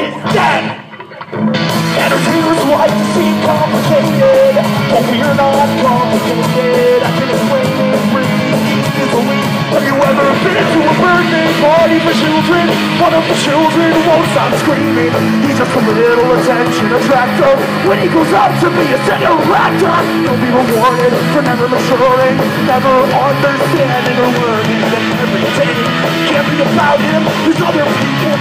is dead. Entertainers like to seem complicated, but we're not complicated. I can explain it pretty easily. Have you ever been to a birthday party for children? One of the children won't stop screaming. He's just a little attention attractor. When he grows up to be a center actor, he'll be rewarded for never maturing, never understanding or learning that every day can't be about him. There's other people,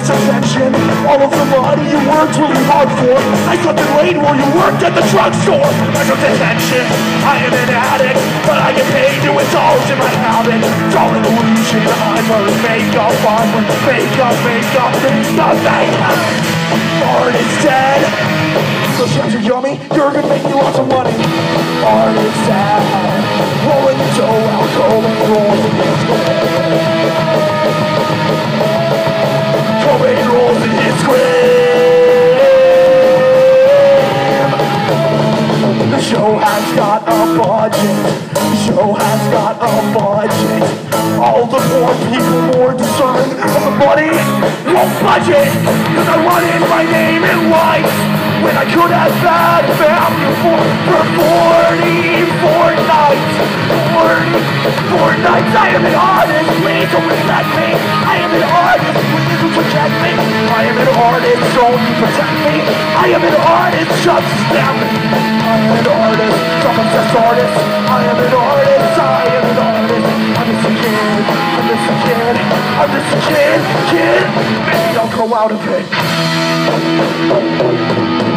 this attention, all of the money you worked really hard for. I slept in late while you worked at the drugstore. I detention, I am an addict, but I get paid to indulge in my habit. It's all illusion, I learn makeup, I learn makeup, makeup, makeup, makeup. Art is dead. Those shots are yummy, you're gonna make me lots of money. Art is sad. Got a budget. Show has got a budget. All the poor people more the money won't budget. Cause I wanted my name in lights when I could have had value for, for 44 nights. 44 nights. I am an artist, please don't respect me. I am an artist, please don't protect me. I am an artist, don't protect me. I am an artist, stab me. I am an artist, some obsessed artist. I am an artist, I am an artist. I'm just a kid, I'm just a kid, I'm just a kid, kid. Maybe I'll grow out of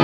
it.